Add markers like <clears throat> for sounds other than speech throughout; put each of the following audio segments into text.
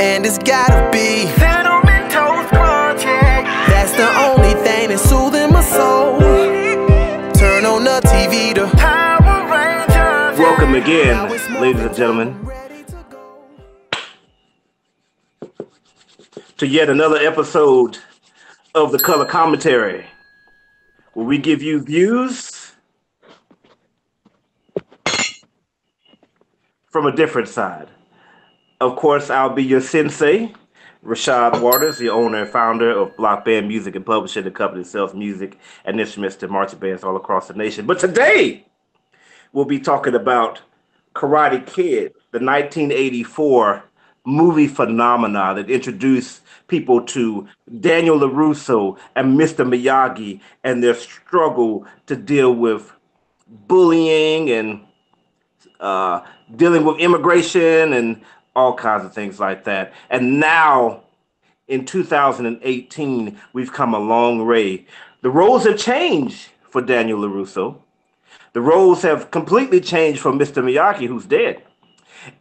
and it's gotta be. Cinnamon Toast Project. That's the only thing that's soothing my soul. Turn on the TV to Power Rangers. Welcome again, ladies and gentlemen, to yet another episode of the Color Commentary, where we give you views from a different side. Of course, I'll be your sensei, Rashad Waters, the owner and founder of Block Band Music and Publishing, the company that sells music and instruments to marching bands all across the nation. But today, we'll be talking about Karate Kid, the 1984 movie phenomena that introduced people to Daniel LaRusso and Mr. Miyagi and their struggle to deal with bullying and uh, dealing with immigration and all kinds of things like that. And now, in 2018, we've come a long way. The roles have changed for Daniel LaRusso. The roles have completely changed for Mr. Miyagi, who's dead.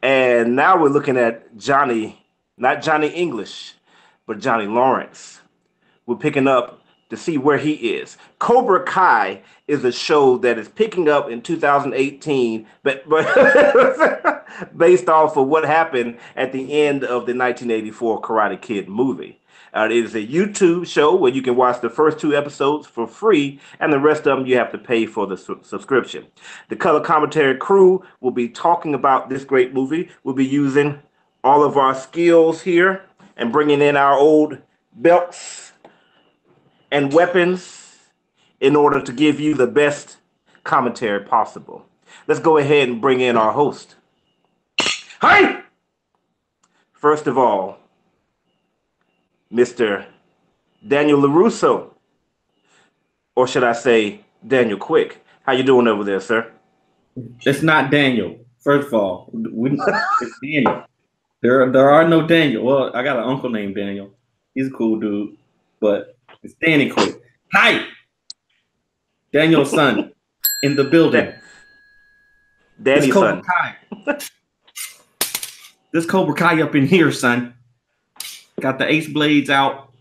And now we're looking at Johnny, not Johnny English, but Johnny Lawrence. We're picking up to see where he is. Cobra Kai is a show that is picking up in 2018, but, but <laughs> based off of what happened at the end of the 1984 Karate Kid movie. Uh, it is a YouTube show where you can watch the first two episodes for free, and the rest of them you have to pay for the su- subscription. The color commentary crew will be talking about this great movie. We'll be using all of our skills here and bringing in our old belts and weapons in order to give you the best commentary possible. Let's go ahead and bring in our host. Hi! First of all, Mr. Daniel LaRusso, or should I say Daniel Quick. How you doing over there, sir? It's not Daniel. First of all, we, it's Daniel. There, there are no Daniel. Well, I got an uncle named Daniel. He's a cool dude, but it's Danny Quick. Hi, Daniel's son in the building. Danny's This Cobra son. Kai. this Cobra Kai up in here, son. Got the ace blades out,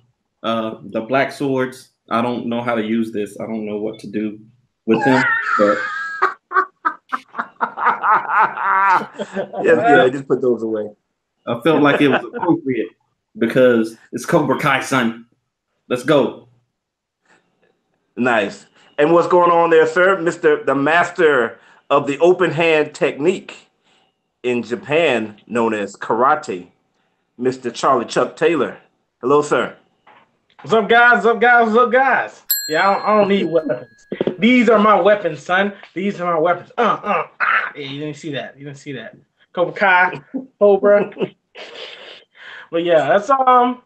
uh, the black swords. I don't know how to use this. I don't know what to do with them, but <laughs> yeah, yeah, I just put those away. I felt like it was appropriate because it's Cobra Kai, son. Let's go. Nice. And what's going on there, sir? Mr. the master of the open hand technique in Japan, known as karate, Mr. Charlie Chuck Taylor. Hello, sir. What's up, guys? What's up, guys? What's up, guys? Yeah, I don't, I don't need weapons. These are my weapons, son. These are my weapons. Uh, uh, ah. Yeah, you didn't see that. You didn't see that. Cobra Kai, Cobra. <laughs> but yeah, that's um,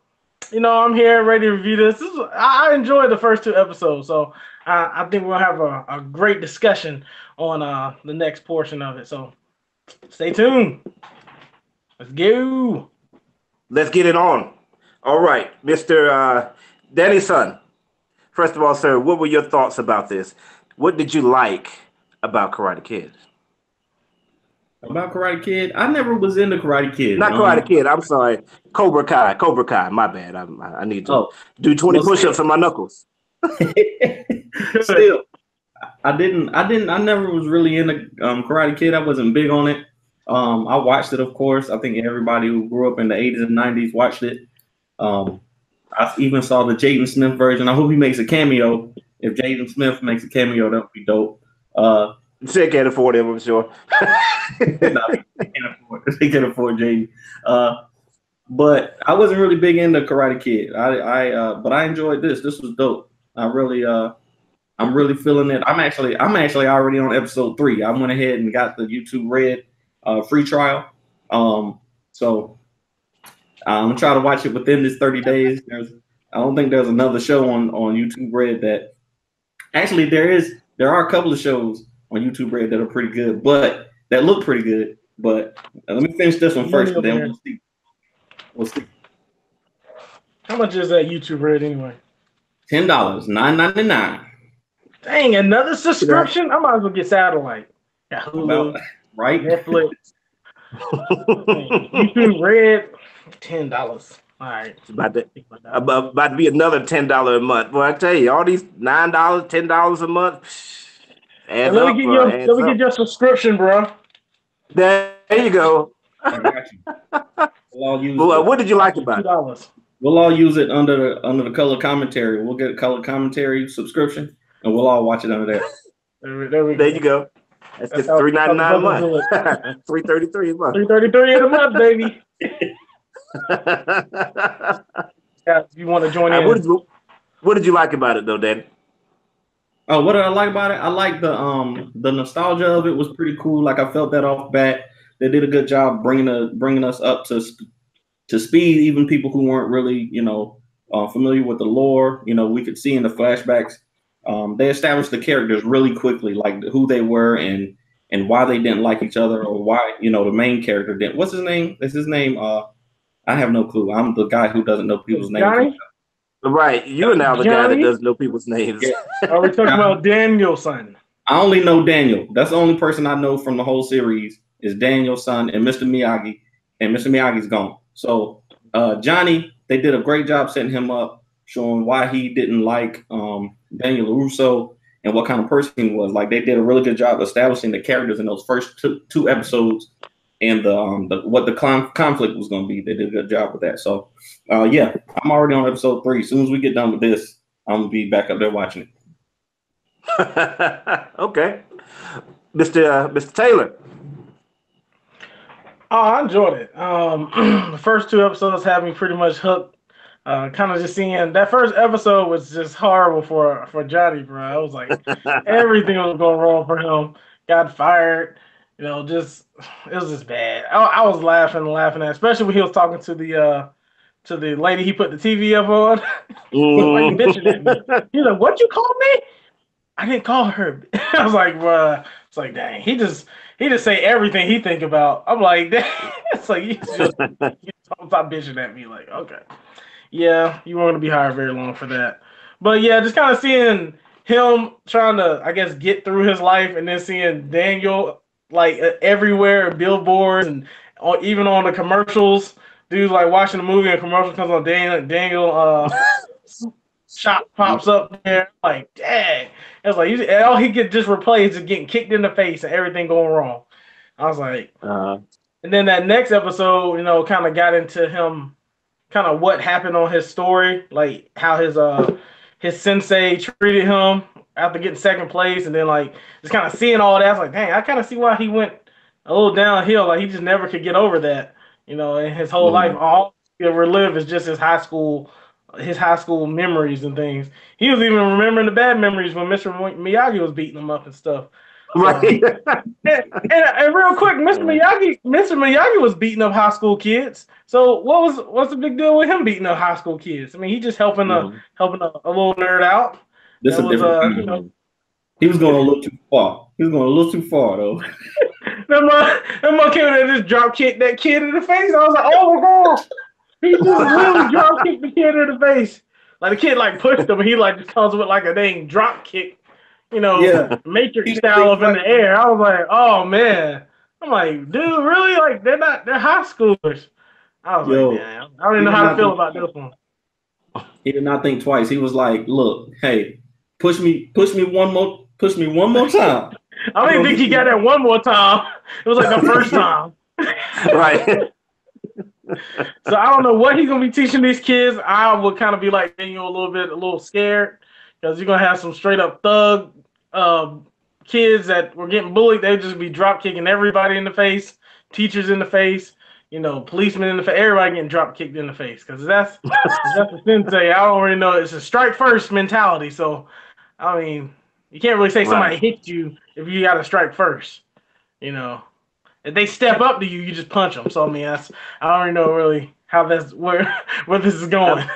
you know, I'm here ready to review this. this is, I, enjoyed the first two episodes, so I, I think we'll have a, a great discussion on uh the next portion of it. So stay tuned. Let's go. Let's get it on. All right, Mr. Uh, Danny Son. First of all, sir, what were your thoughts about this? What did you like about Karate Kid? About Karate Kid, I never was into Karate Kid. Not Um, Karate Kid. I'm sorry, Cobra Kai. Cobra Kai. My bad. I'm, I need to Oh. do 20 Well, push-ups on my knuckles. <laughs> Still, I didn't. I didn't. I never was really into um, Karate Kid. I wasn't big on it. Um, I watched it, of course. I think everybody who grew up in the '80s and '90s watched it. Um, I even saw the Jaden Smith version. I hope he makes a cameo. If Jaden Smith makes a cameo, that would be dope. Uh, Shit can't afford him, I'm sure. <laughs> no, they can't afford. <laughs> They can't afford Jaden. Uh, but I wasn't really big into Karate Kid. I, I, uh, but I enjoyed this. This was dope. I really, uh, I'm really feeling it. I'm actually, I'm actually already on episode three. I went ahead and got the YouTube Red uh, free trial. Um, so I'm gonna try to watch it within this 30 days. There's, I don't think there's another show on on YouTube Red that. Actually, there is. There are a couple of shows on YouTube Red that are pretty good, but that look pretty good. But uh, let me finish this one first, and then we'll see. We'll see. How much is that YouTube Red anyway? Ten dollars, nine ninety nine. Dang, another subscription? I might as well get satellite. Yeah, Hulu, About right. Netflix, <laughs> YouTube Red. Ten dollars. All right. It's about to about, about to be another ten dollar a month. Well, I tell you, all these nine dollars, ten dollars a month. Adds let me get bro, your let me up. get your subscription, bro. There you go. I got you. We'll all use Well, uh, what did you like Two about it? We'll all use it under the under the color commentary. We'll get a color commentary subscription, and we'll all watch it under there. There, we- there we go. There you go. That's That's just how- three ninety nine <laughs> a month. Three thirty three a month. Three thirty three in a month, baby. <laughs> Yeah, if you want to join Uh, in. what, did you, what did you like about it though, Dan? Oh, what did I like about it? I like the um the nostalgia of it was pretty cool. Like I felt that off bat. They did a good job bringing a, bringing us up to to speed. Even people who weren't really you know uh, familiar with the lore, you know, we could see in the flashbacks. Um, they established the characters really quickly, like who they were and and why they didn't like each other, or why you know the main character didn't. What's his name? Is his name? Uh, I have no clue. I'm the guy who doesn't know people's names. Johnny? Right, you are now the guy that doesn't know people's names. Yeah. Are we talking about Danielson? I only know Daniel. That's the only person I know from the whole series is Daniel's son and Mr. Miyagi, and Mr. Miyagi's gone. So uh, Johnny, they did a great job setting him up, showing why he didn't like um, Daniel Russo and what kind of person he was. Like they did a really good job establishing the characters in those first two, two episodes and the, um, the what the con- conflict was going to be. They did a good job with that. So uh, yeah, I'm already on episode three. As soon as we get done with this, I'm gonna be back up there watching it. <laughs> okay, Mister uh, Mister Taylor. Oh, I enjoyed it. Um, <clears throat> the first two episodes had me pretty much hooked. Uh, kind of just seeing that first episode was just horrible for for Johnny, bro. I was like <laughs> everything was going wrong for him. Got fired. You know, just <sighs> it was just bad. I, I was laughing and laughing at, especially when he was talking to the uh to the lady he put the TV up on. <laughs> You bitching at me? He's like, "What you call me?" I didn't call her. <laughs> I was like, "Bruh." It's like, dang. He just he just say everything he think about. I'm like, dang. <laughs> It's like you just you stop bitching at me. Like, okay, yeah, you weren't gonna be hired very long for that. But yeah, just kind of seeing him trying to, I guess, get through his life, and then seeing Daniel like uh, everywhere, billboards, and on, even on the commercials. Dudes like watching the movie and commercial comes on. Daniel, Daniel, uh, <laughs> shop pops up there. Like, dang. It's like you, and all he could just replay is just getting kicked in the face and everything going wrong. I was like, Uh, and then that next episode, you know, kind of got into him, kind of what happened on his story, like how his uh his sensei treated him after getting second place, and then like just kind of seeing all that. I was like, dang, I kind of see why he went a little downhill. Like he just never could get over that, you know, in his whole Mhm. life. All he ever lived is just his high school, his high school memories and things. He was even remembering the bad memories when Mr. Miyagi was beating him up and stuff. right. And, and, and real quick, Mr. Miyagi, Mr. Miyagi was beating up high school kids. So what was what's the big deal with him beating up high school kids? I mean, he just helping a Mhm. helping a, a little nerd out. This That a was, different uh. He was going a little too far. He was going a little too far though. <laughs> That man, that man came in and just drop kicked that kid in the face. I was like, oh my god, he just really <laughs> drop kicked the kid in the face. Like the kid like pushed him, and he like just comes with like a dang drop kick, you know, Yeah. Matrix He- style up in the air. I was like, oh man. I'm like, dude, really? Like they're not they're high schoolers. I was Yo, like, damn, I don't even know how to feel about this one. He did not think twice. He was like, "Look, hey, push me, push me one more, push me one more time." I didn't think he got that one more time. It was like the first <laughs> time. right. So I don't know what he's gonna be teaching these kids. I would kind of be like Daniel a little bit, a little scared because you're gonna have some straight up thug um, kids that were getting bullied. They'd just be drop kicking everybody in the face, teachers in the face, you know, policemen in the face, everybody getting drop kicked in the face because that's that's the sensei. I don't really know. It's a strike first mentality. So I mean, you can't really say somebody hit you if you got a strike first. You know, if they step up to you, you just punch them. So I mean, that's I don't really know really how that's where <laughs> where this is going.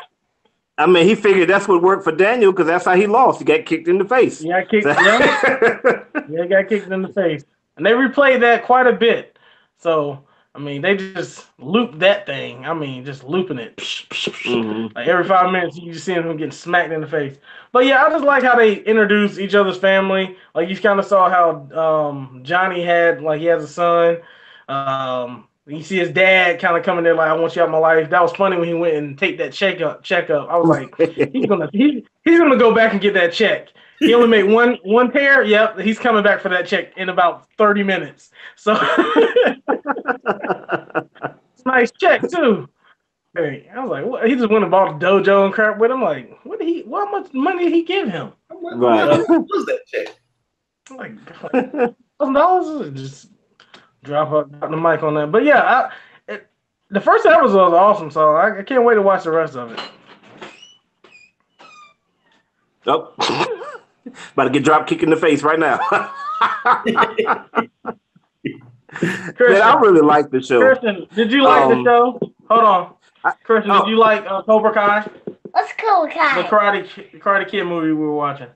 I mean, he figured that's what worked for Daniel because that's how he lost. He got kicked in the face. Yeah, kicked. Yeah, <laughs> yeah, got kicked in the face, and they replayed that quite a bit. So I mean, they just looped that thing. I mean, just looping it. Mhm. Like every five minutes, you just see him getting smacked in the face. But yeah, I just like how they introduce each other's family. Like you kind of saw how um, Johnny had, like he has a son. Um, You see his dad kind of coming there like, "I want you out of my life." That was funny when he went and take that check up. Check up. I was like, <laughs> he's gonna he, he's gonna go back and get that check. <laughs> He only made one one pair. Yep, he's coming back for that check in about thirty minutes. So <laughs> nice check too. Hey, I was like, what? he just went and bought a dojo and crap with him. Like, what did he? What much money did he give him? Right. What was that check? I'm Like, thousand dollars. Just drop up drop the mic on that. But yeah, I, it, the first episode was awesome. So I, I can't wait to watch the rest of it. Oh, <laughs> <laughs> about to get drop kicked in the face right now. Christian, <laughs> Man, I really like the show. Christian, did you like Um, the show? Hold on, I- Christian, oh. did you like uh, Cobra Kai, What's cool, the Kai? Karate Ki- Karate Kid movie we were watching?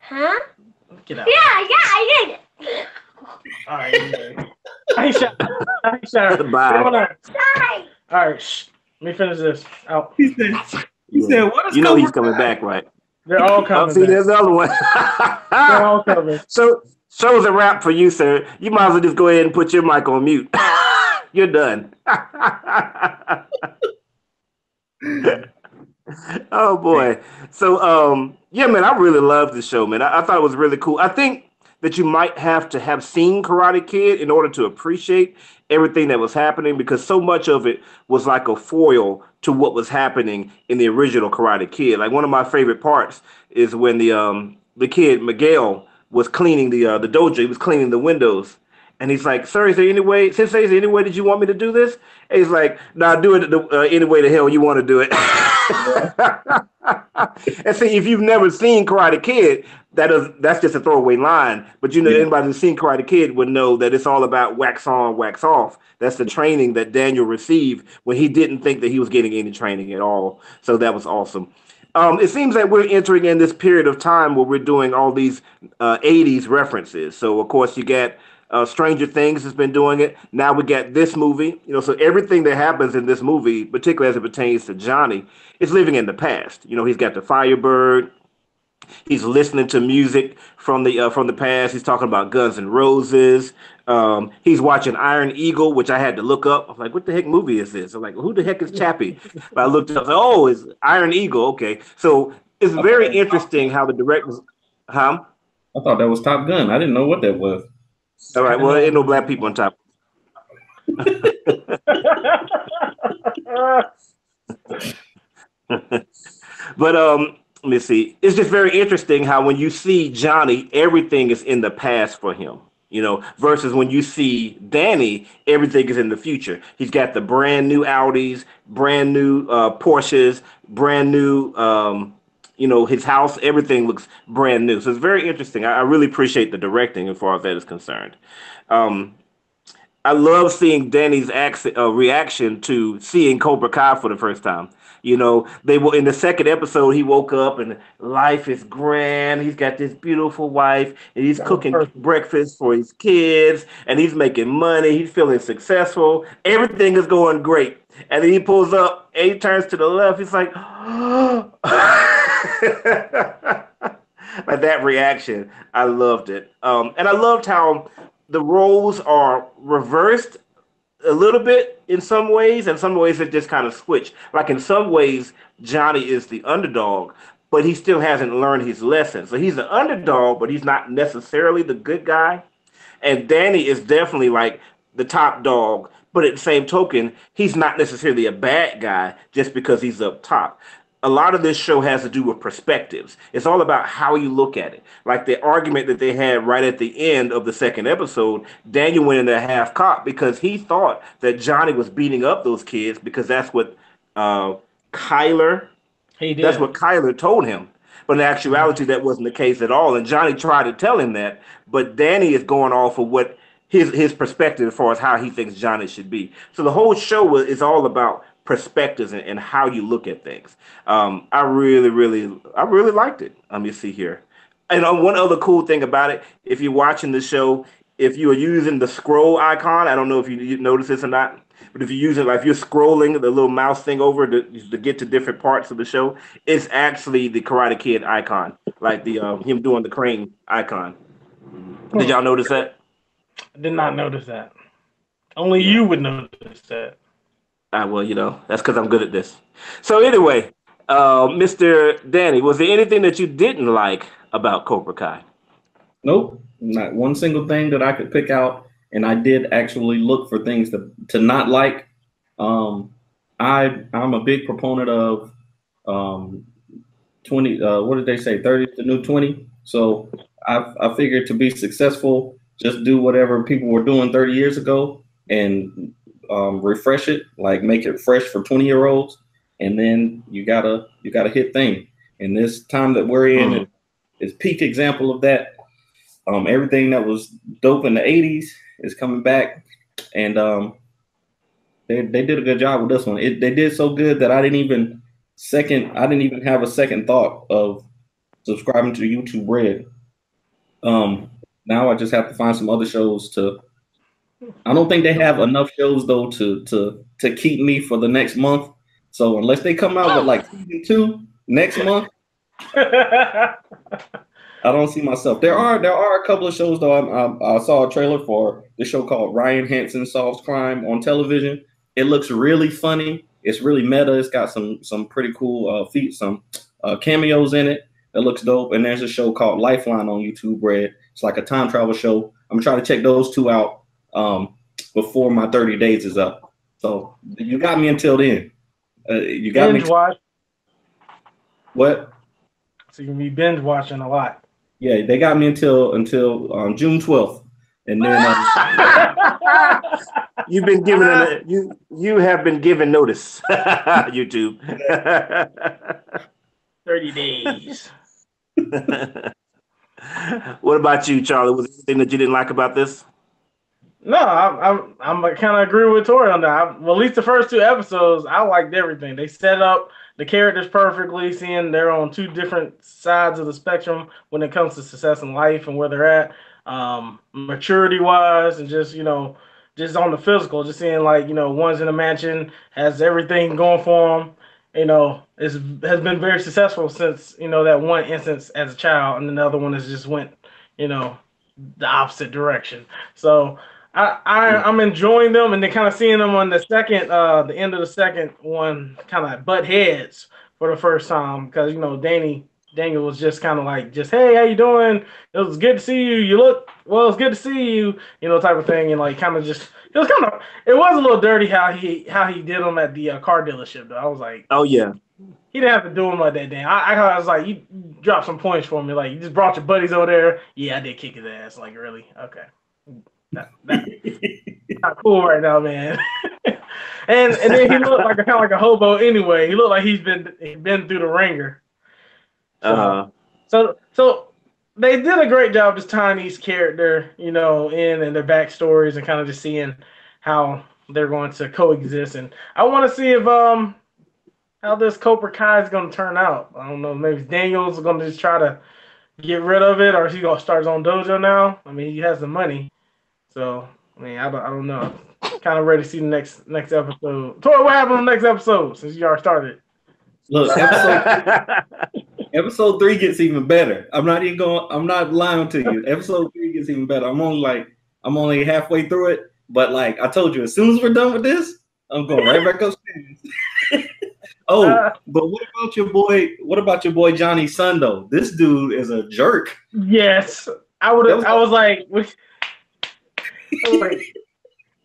Huh? Get out. Yeah, yeah, I did. <laughs> All right. anyway. I ain't shot. I ain't shot. Bye. Hold. Sorry. All right. Shh. Let me finish this. Out. He said, he said, what is You know Cobra he's coming Kai? back, right? They're all Oh, coming. see, there's another one. <laughs> They're all coming. so, show's a wrap for you, sir. You might as well just go ahead and put your mic on mute. <laughs> You're done. <laughs> oh boy. So, um, yeah, man, I really love the show, man. I, I thought it was really cool. I think that you might have to have seen Karate Kid in order to appreciate everything that was happening because so much of it was like a foil to what was happening in the original Karate Kid. Like one of my favorite parts is when the um the kid Miguel was cleaning the uh, the dojo. He was cleaning the windows. And he's like, "Sir, is there any way, Sensei, is there any way that you want me to do this?" And he's like, "No, nah, do it the, uh, any way the hell you want to do it." <laughs> and see, if you've never seen Karate Kid, that is that's just a throwaway line. But you know, Yeah. anybody who's seen Karate Kid would know that it's all about wax on, wax off. That's the training that Daniel received when he didn't think that he was getting any training at all. So that was awesome. Um, it seems that we're entering in this period of time where we're doing all these uh, 80s references. So, of course, you get uh, Stranger Things has been doing it. Now we got this movie. You know, so everything that happens in this movie, particularly as it pertains to Johnny, is living in the past. You know, he's got the Firebird. He's listening to music from the uh, from the past. He's talking about Guns and Roses. Um, he's watching Iron Eagle, which I had to look up. I'm like, what the heck movie is this? I'm like, who the heck is Chappy? But I looked up. Like, oh, it's Iron Eagle. Okay, so it's very interesting how the directors. Huh? I thought that was Top Gun. I didn't know what that was. All right. Well, ain't no black people on top. <laughs> But um, let me see. It's just very interesting how when you see Johnny, everything is in the past for him. You know, versus when you see Danny, everything is in the future. He's got the brand new Audis, brand new uh, Porsches, brand new. Um, you know, his house, everything looks brand new. So it's very interesting. I, I really appreciate the directing as far as that is concerned. Um, I love seeing Danny's accent, uh, reaction to seeing Cobra Kai for the first time. You know, they were in the second episode. He woke up and life is grand. He's got this beautiful wife, and he's That cooking breakfast for his kids, and he's making money. He's feeling successful. Everything is going great. And then he pulls up, and he turns to the left. He's like, <gasps> <laughs> like that reaction. I loved it, um, and I loved how the roles are reversed a little bit in some ways, and some ways it just kind of switch. Like in some ways, Johnny is the underdog, but he still hasn't learned his lesson. So he's the underdog, but he's not necessarily the good guy. And Danny is definitely like the top dog, but at the same token, he's not necessarily a bad guy just because he's up top. A lot of this show has to do with perspectives. It's all about how you look at it. Like the argument that they had right at the end of the second episode, Daniel went in there half cop because he thought that Johnny was beating up those kids because that's what uh, Kyler he did. that's what Kyler told him. But in actuality, that wasn't the case at all. And Johnny tried to tell him that, but Danny is going off of what his his perspective as far as how he thinks Johnny should be. So the whole show is all about perspectives and, and how you look at things. Um, I really, really, I really liked it. Let me see here. And uh, one other cool thing about it, if you're watching the show, if you are using the scroll icon, I don't know if you, you notice this or not, but if you're using like if you're scrolling the little mouse thing over to, to get to different parts of the show, it's actually the Karate Kid icon, like the um, him doing the crane icon. Did y'all notice that? I did not notice that. Only you would notice that. Ah, well, you know, that's because I'm good at this. So anyway, uh, Mr. Danny, was there anything that you didn't like about Cobra Kai? Nope, not one single thing that I could pick out. And I did actually look for things to to not like. Um, I I'm a big proponent of um, twenty. Uh, what did they say? Thirty is the new twenty. So I I figured to be successful, just do whatever people were doing thirty years ago and um, refresh it, like make it fresh for twenty year olds, and then you gotta you gotta hit thing. And this time that we're in Mhm. is peak example of that. Um, everything that was dope in the '80s is coming back, and um, they they did a good job with this one. It, they did so good that I didn't even second. I didn't even have a second thought of subscribing to YouTube Red. Um, now I just have to find some other shows to. I don't think they have enough shows though to to to keep me for the next month. So unless they come out with like season two next month, I don't see myself. There are there are a couple of shows though. I, I, I saw a trailer for the show called Ryan Hansen Solves Crime on television. It looks really funny. It's really meta. It's got some some pretty cool uh, feet, some uh, cameos in it. That looks dope. And there's a show called Lifeline on YouTube. Red. It's like a time travel show. I'm trying to check those two out um, before my 30 days is up. So you got me until then. Uh, you got binge me. watch. What? So you can be binge watching a lot. Yeah, they got me until until um, June 12th, and then. Uh, <laughs> You've been given a, you you have been given notice, <laughs> YouTube. <laughs> 30 days. what about you, Charlie? Was there anything that you didn't like about this? No, I'm I'm, I'm kind of agree with Tori on that. I, well, at least the first two episodes, I liked everything. They set up the characters perfectly, seeing they're on two different sides of the spectrum when it comes to success in life and where they're at, um, maturity wise, and just you know, just on the physical, just seeing like you know, one's in a mansion, has everything going for him. You know, is has been very successful since you know that one instance as a child, and another one has just went, you know, the opposite direction. So I, I I'm enjoying them, and then kind of seeing them on the second, uh, the end of the second one, kind of like butt heads for the first time because you know Danny Daniel was just kind of like just hey how you doing? It was good to see you. You look well. It's good to see you. You know type of thing, and like kind of just it was kind of it was a little dirty how he how he did them at the uh, car dealership though. I was like Oh yeah, he didn't have to do him like that. Dan, I, I was like you dropped some points for me. Like you just brought your buddies over there. Yeah, I did kick his ass. Like really? Okay. That, not cool right now, man. <laughs> and and then he looked like a, kind of like a hobo anyway. He looked like he's been he's been through the ringer. So, uh, so so they did a great job just tying each character, you know, in and their backstories and kind of just seeing how they're going to coexist. And I want to see if um how this Cobra Kai is going to turn out. I don't know. Maybe Daniel's going to just try to get rid of it, or is he going to start his own dojo now? I mean, he has the money, so I mean, I don't, I don't know. Kind of ready to see the next next episode. Tori, what happened on the next episode since you already started? look, episode <laughs> episode three gets even better. I'm not even going. I'm not lying to you. Episode three gets even better. I'm only like I'm only halfway through it, but like I told you, as soon as we're done with this, I'm going right back upstairs. <laughs> oh, Uh. <laughs> but what about your boy? What about your boy Johnny Sun though? This dude is a jerk. Yes, I would. That was- I was like, what- I was like,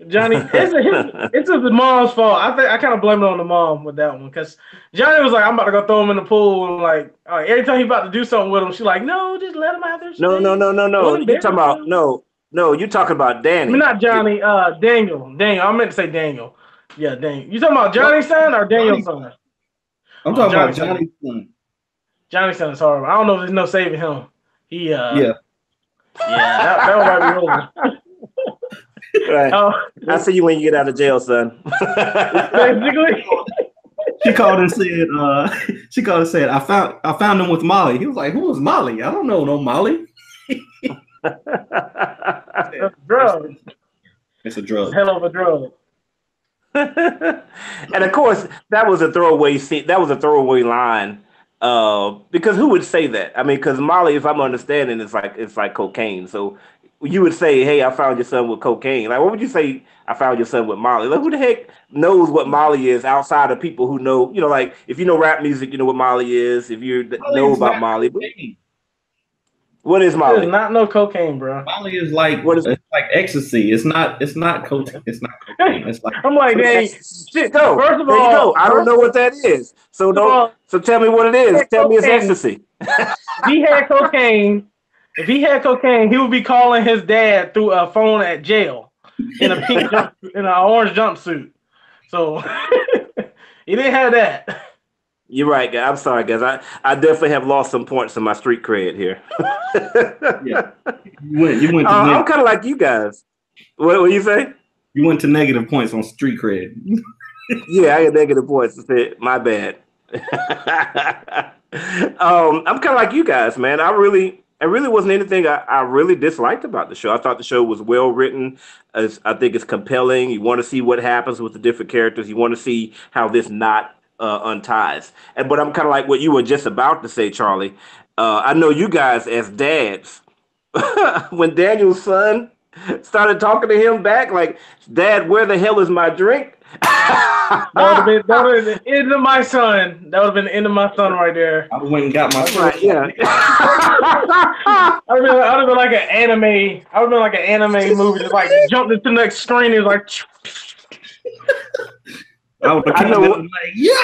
Johnny, <laughs> it's a, his, it's a, the mom's fault. I think I kind of blame it on the mom with that one because Johnny was like, I'm about to go throw him in the pool, and like uh, every time he about to do something with him, she's like, No, just let him out there. no, no, no, no, no. Well, You talking about no, no? You talking about I Danny? mean, not Johnny. Uh, Daniel. Daniel. I meant to say Daniel. Yeah, Daniel. You talking about Johnny's son or Daniel's son? I'm Oh, talking about Johnny Johnny Sun. Johnny's son is horrible. I don't know if there's no saving him. He. Uh, Yeah. Yeah. <laughs> That, that might be over. Right. Oh, I see you when you get out of jail, son. basically. She called and said, uh, she called and said, I found I found him with Molly. He was like, Who was Molly? I don't know no Molly. <laughs> Drug. It's a drug. Hell of a drug. <laughs> and of course, that was a throwaway scene. That was a throwaway line. Uh, because who would say that? I mean, because Molly, if I'm understanding, it's like it's like cocaine. So you would say, "Hey, I found your son with cocaine." Like, what would you say? I found your son with Molly. Like, who the heck knows what Molly is outside of people who know? You know, like if you know rap music, you know what Molly is. If you know about Molly, but cocaine. what is There's Molly? not no cocaine, bro. Molly is like What is- it's like ecstasy. It's not. It's not cocaine. It's not cocaine. It's like I'm like, dang. Shit, no. First of there you all- go. I don't know what that is. So don't. all- So tell me what it is. Tell me it's ecstasy. If he had cocaine, if he had cocaine, he would be calling his dad through a phone at jail in a pink <laughs> jump, in an orange jumpsuit. So <laughs> he didn't have that. You're right, guys. I'm sorry, guys. I, I definitely have lost some points in my street cred here. <laughs> yeah. You went. You went to Uh, I'm kind of like you guys. What what you say? you went to negative points on street cred. Yeah, I got negative points. That's. My bad. um, I'm kind of like you guys, man. I really, it really wasn't anything I, I really disliked about the show. I thought the show was well written. As I think it's compelling. You want to see what happens with the different characters. You want to see how this knot uh, unties. And but I'm kind of like what you were just about to say, Charlie. Uh, I know you guys as dads. <laughs> when Daniel's son started talking to him back, like, "Dad, where the hell is my drink?" <laughs> That would have been that would have been the end of my son. That would have been the end of my son right there. I went and got my Right, yeah. <laughs> I would have been, would have been like an anime. I would have been like an anime movie. Just like jumped into the next screen. It was like, I would have I come know in what- and like, yeah.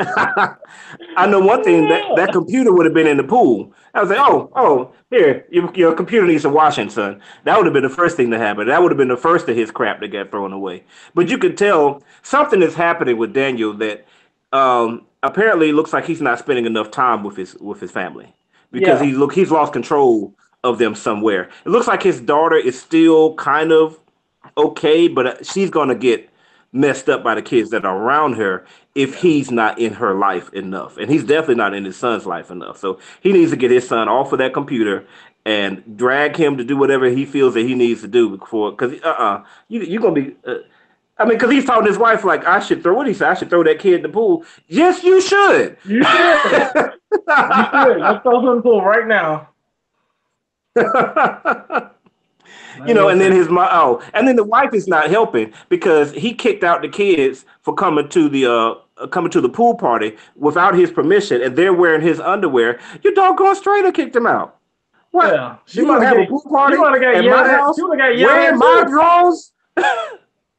I know one thing that that computer would have been in the pool. I was like, oh, oh, here, your, your computer needs some washing, son. That would have been the first thing to happen. That would have been the first of his crap that got thrown away. But you could tell something is happening with Daniel that um, apparently looks like he's not spending enough time with his with his family because Yeah. he's look he's lost control of them somewhere. It looks like his daughter is still kind of okay, but uh, she's gonna get messed up by the kids that are around her if he's not in her life enough. And he's definitely not in his son's life enough. So he needs to get his son off of that computer and drag him to do whatever he feels that he needs to do before because uh-uh you, you're gonna be uh, I mean, because he's telling his wife, like, I should throw what he said, I should throw that kid in the pool. Yes, you should. you should. You should. Let's throw him in the pool right now. <laughs> you know, and then his mom, oh, and then the wife is not helping because he kicked out the kids for coming to the uh coming to the pool party without his permission, and they're wearing his underwear. You doggone straight have kicked him out. What? Yeah. You want to have a pool party She would have got at yelled my at. house? She would have got yelled Wearing at. my too. drawers? <laughs>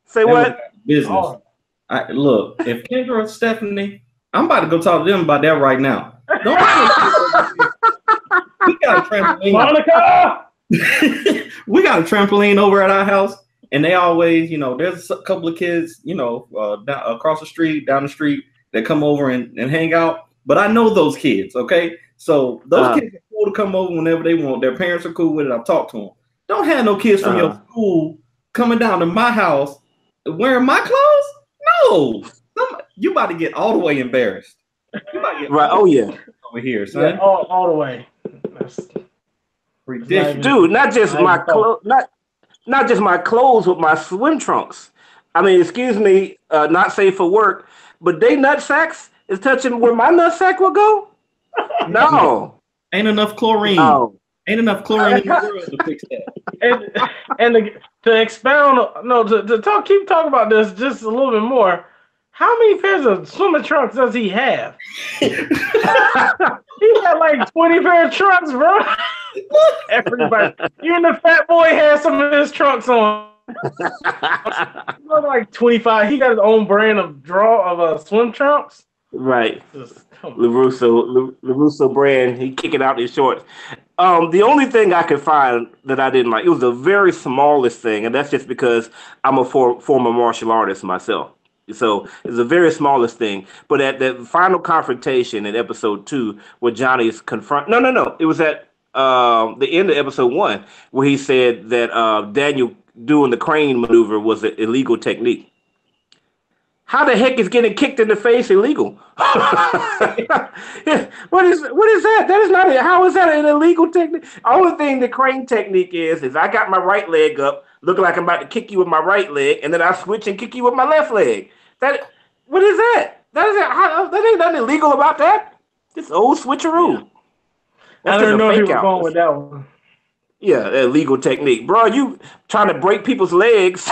Say That what? Business. Oh, I, look, if Kendra or Stephanie, I'm about to go talk to them about that right now. Don't <laughs> we got a trampoline. Monica! <laughs> we got a trampoline over at our house, and they always, you know, there's a couple of kids, you know, uh, down, across the street, down the street, that come over and, and hang out. But I know those kids, okay? So those Uh. kids are cool to come over whenever they want. Their parents are cool with it. I've talked to them. Don't have no kids from your Uh. school coming down to my house wearing my clothes. No, Some- you about to get all the way embarrassed. You about to get Right. Oh yeah, over here, son. Yeah, all, all the way. That's, Ridiculous. dude. Not just my clothes, not not just my clothes, with my swim trunks. I mean, excuse me, uh, not safe for work, but they nut sacks is touching where my nut sack will go. <laughs> No, Ain't enough chlorine. no. Ain't enough chlorine in the world to fix that. <laughs> and and to, to expound, no, to, to talk, keep talking about this just a little bit more. How many pairs of swimming trunks does he have? <laughs> he had like twenty pair of trunks, bro. <laughs> Everybody, even the fat boy has some of his trunks on. <laughs> Like twenty five. He got his own brand of draw of uh, swim trunks. right. Just. Larusso, Larusso brand, he kicking out his shorts. Um, the only thing I could find that I didn't like, it was the very smallest thing, and that's just because I'm a for, former martial artist myself. So it's the very smallest thing. But at the final confrontation in episode two, where Johnny is confront, no, no, no, it was at um, the end of episode one, where he said that uh, Daniel doing the crane maneuver was an illegal technique. How the heck is getting kicked in the face illegal? <laughs> what is what is that? That is not a, how is that an illegal technique? Only thing the crane technique is is I got my right leg up, looking like I'm about to kick you with my right leg, and then I switch and kick you with my left leg. That what is that? That is how, that ain't nothing illegal about that. This old switcheroo. I just don't a know if he fake was out. going with that one. Yeah, illegal technique, bro. You trying to break people's legs? <laughs>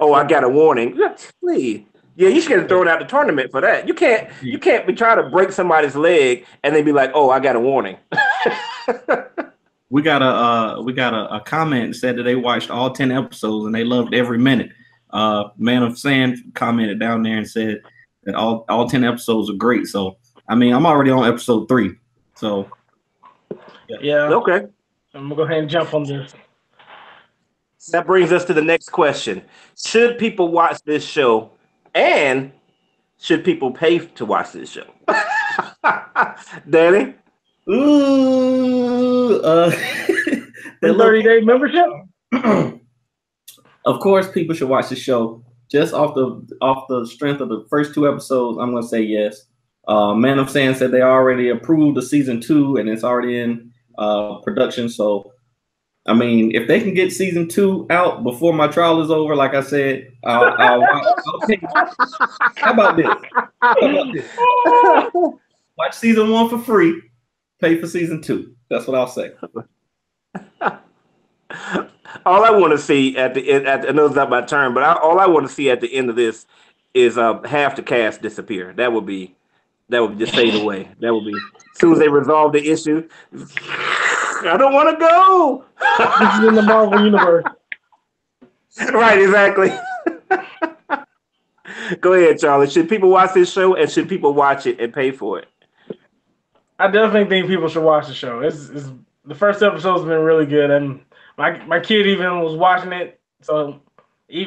oh, I got a warning. Please. Yeah, you should get thrown out the tournament for that. You can't. You can't be trying to break somebody's leg and then be like, "Oh, I got a warning." <laughs> We got a uh, we got a, a comment said that they watched all ten episodes and they loved every minute. Uh, Man of Sand commented down there and said that all all ten episodes are great. So I mean, I'm already on episode three. So Yeah, okay. I'm gonna go ahead and jump on this. That brings us to the next question: Should people watch this show, and should people pay to watch this show? <laughs> Danny, ooh, uh, <laughs> The 30 day membership? <clears throat> of course, people should watch the show. Just off the off the strength of the first two episodes, I'm gonna say yes. Uh, Man of Sand said they already approved the season two, and it's already in uh, production. So, I mean, if they can get season two out before my trial is over, like I said, I'll, I'll, I'll. How about this? How about this? Watch season one for free, pay for season two. That's what I'll say. <laughs> all I want to see at the end, at, I know it's not my turn, but I, all I want to see at the end of this is uh, half the cast disappear. That would be, that would just fade away. That would be as soon as they resolve the issue. I don't want to go. <laughs> This is in the Marvel universe. <laughs> right, exactly. <laughs> Go ahead, Charlie. Should people watch this show and should people watch it and pay for it? I definitely think people should watch the show. It's, it's the first episode's been really good, and my my kid even was watching it. So,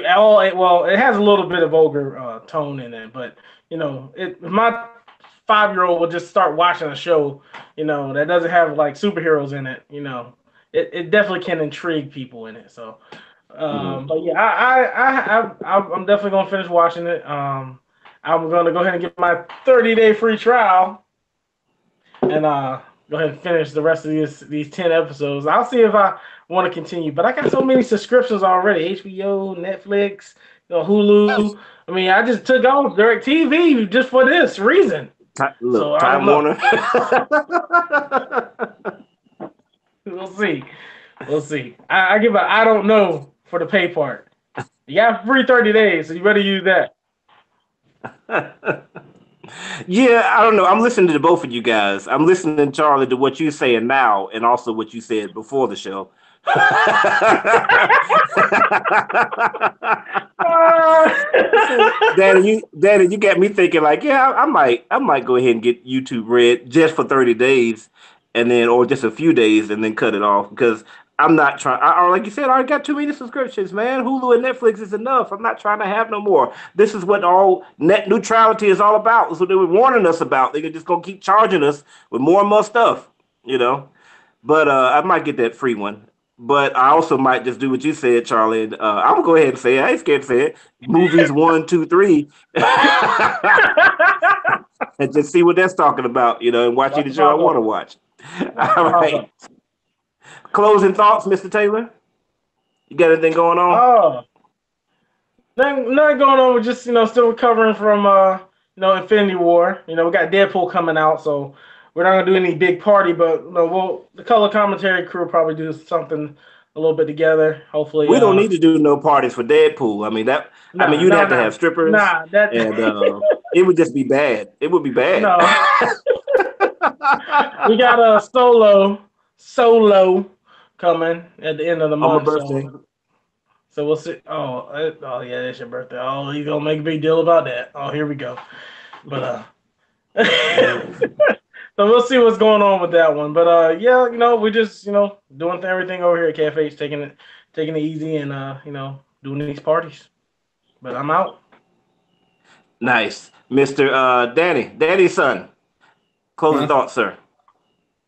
all well, it has a little bit of vulgar uh, tone in it, but you know, it my five year old will just start watching a show, you know, that doesn't have like superheroes in it. You know, it, it definitely can intrigue people in it. So, um, but yeah, I I, I I I'm definitely gonna finish watching it. Um, I'm gonna go ahead and get my 30 day free trial and uh go ahead and finish the rest of these these 10 episodes. I'll see if I want to continue, but I got so many subscriptions already. HBO, Netflix, you know, Hulu. I mean, I just took off DirecTV just for this reason. Look, So, Time Warner. <laughs> We'll see. We'll see. I, I give a I don't know for the pay part. You got free 30 days, so you better use that. <laughs> yeah, I don't know. I'm listening to both of you guys. I'm listening, Charlie, to what you're saying now, and also what you said before the show. <laughs> Danny, you Danny, you got me thinking like, yeah, I, I might, I might go ahead and get YouTube Red just for 30 days, and then or just a few days, and then cut it off because I'm not trying. I, like you said, I got too many subscriptions, man. Hulu and Netflix is enough. I'm not trying to have no more. This is what all net neutrality is all about. That's what they were warning us about. They're just gonna keep charging us with more and more stuff, you know. But uh, I might get that free one. But I also might just do what you said, Charlie. And, uh, I'm gonna go ahead and say it. I ain't scared to say it. Movies <laughs> one, two, three, <laughs> and just see what that's talking about, you know, and watch any show I want to watch. <laughs> All right. Closing thoughts, Mr. Taylor. You got anything going on? Oh, nothing, nothing going on. We're just you know still recovering from uh you know Infinity War. You know we got Deadpool coming out, so we're not gonna do any big party, but you know we'll the color commentary crew will probably do something a little bit together. Hopefully we don't uh, need to do no parties for Deadpool. I mean that. I mean you'd nah, have to have strippers, Nah, that and <laughs> uh, it would just be bad. It would be bad. no. <laughs> we got a solo solo coming at the end of the On my month. birthday. So, so we'll see. Oh, it- oh yeah, it's your birthday. Oh, he's gonna make a big deal about that. Oh, here we go. But uh, <laughs> so we'll see what's going on with that one. But uh, yeah, you know, we just you know doing everything over here at Cafe, taking it taking it easy, and uh, you know, doing these parties. But I'm out. Nice, Mr. Uh, Danny, Danny's son. Closing Huh? thoughts, sir.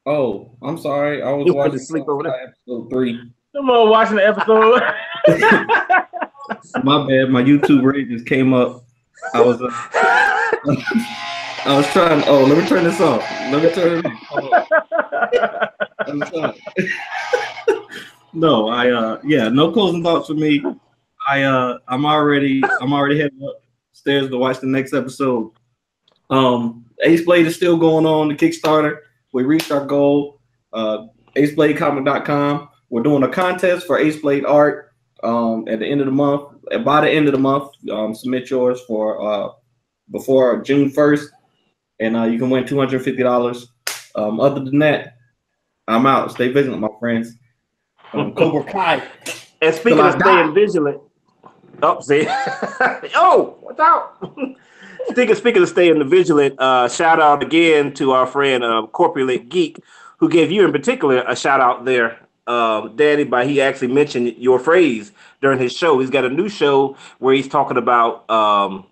Oh, I'm sorry. I was You watching sleep over there. episode three. I'm uh, watching the episode. <laughs> My bad. My YouTube ratings came up. I was. Uh, <laughs> I was trying. Oh, let me turn this off. Let me turn it <laughs> off. I'm <laughs> no, I. uh Yeah, no closing thoughts for me. I. uh I'm already. I'm already heading upstairs to watch the next episode. Um, Ace Blade is still going on the Kickstarter. We reached our goal. uh, acebladecomic.com. We're doing a contest for Ace Blade art um, at the end of the month. By the end of the month, um, submit yours for uh, before June 1st, and uh, you can win $250. Um, other than that, I'm out. Stay vigilant, my friends. Um, <laughs> Cobra Kai. And speaking of staying vigilant, oh, see, <laughs> oh, watch out. <laughs> speaking, speaking of staying vigilant, uh, shout out again to our friend uh, Corpulent Geek, who gave you in particular a shout out there, um, Daddy. By he actually mentioned your phrase during his show. He's got a new show where he's talking about um,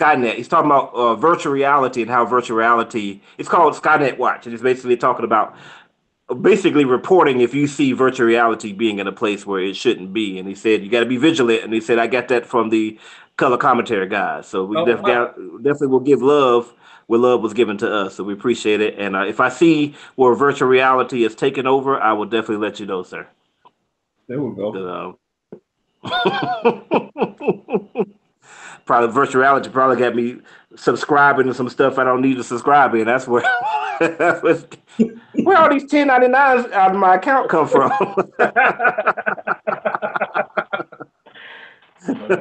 Skynet. He's talking about uh, virtual reality and how virtual reality. It's called Skynet Watch, and it's basically talking about basically reporting if you see virtual reality being in a place where it shouldn't be. And he said you got to be vigilant. And he said I got that from the color commentary guys. So we Oh, def- wow. definitely will give love where love was given to us. So we appreciate it. And uh, if I see where virtual reality is taking over, I will definitely let you know, sir. There we go. Um, <laughs> probably virtual reality probably got me subscribing to some stuff I don't need to subscribe in. That's where <laughs> that's where, where all these 1099s out of my account come from. <laughs>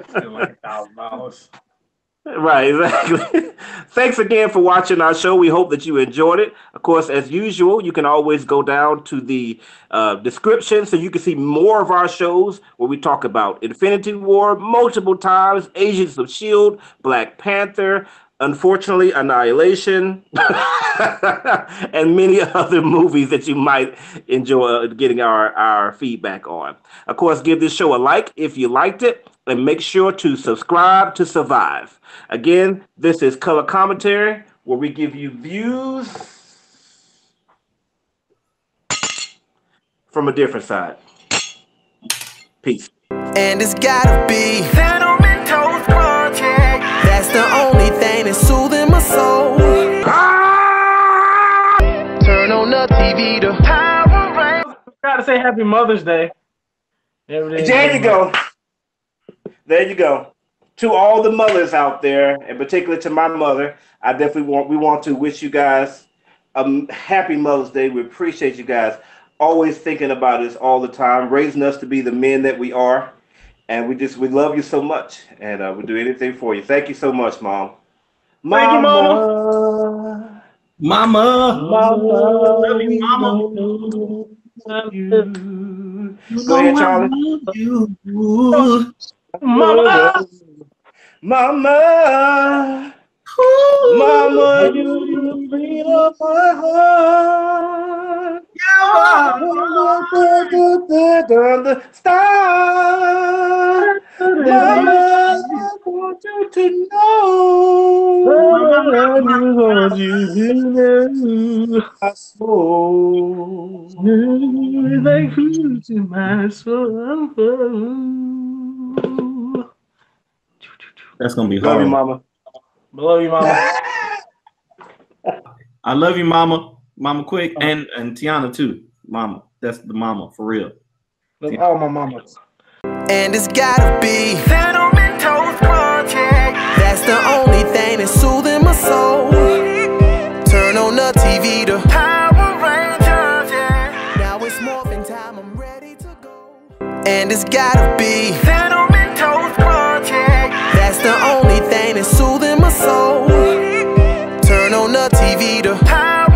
Still like a thousand dollars. Right, exactly. <laughs> Thanks again for watching our show. We hope that you enjoyed it. Of course, as usual, you can always go down to the uh, description so you can see more of our shows where we talk about Infinity War multiple times, Agents of S.H.I.E.L.D., Black Panther, unfortunately, Annihilation, <laughs> and many <laughs> other movies that you might enjoy uh, getting our, our feedback on. Of course, give this show a like if you liked it, and make sure to subscribe to survive. Again, this is Color Commentary, where we give you views from a different side. Peace. And it's gotta be. Cinnamon Toast Crunch. That's the only thing that's soothing my soul. Ah! Turn on the TV to. Power Rangers. Gotta say Happy Mother's Day. Every day. There you go. There you go. To all the mothers out there, and particularly to my mother, I definitely want we want to wish you guys a happy Mother's Day. We appreciate you guys always thinking about us all the time, raising us to be the men that we are, and we just we love you so much, and uh, we do anything for you. Thank you so much, mom. Thank you, Mama. Mama. Mama. Love you, mama. Love you. Go ahead, Charlie. You. Mama. Mama. Mama, you up my heart. The star. Mama, I want you to know my soul. Like food to my soul. That's gonna be hard. Love you, hard. mama. Love you, mama. <laughs> I love you, Mama. Mama, quick, uh-huh. and and Tiana too. Mama, that's the mama for real. Love all my mamas. And it's gotta be. Cinnamon Toast Crunch. That's the only thing that's soothing my soul. Turn on the TV to. Power Rangers, yeah. Now it's morphin' time, I'm ready to go. And it's gotta be. That's the only thing that's soothing my soul. Turn on the TV to. Power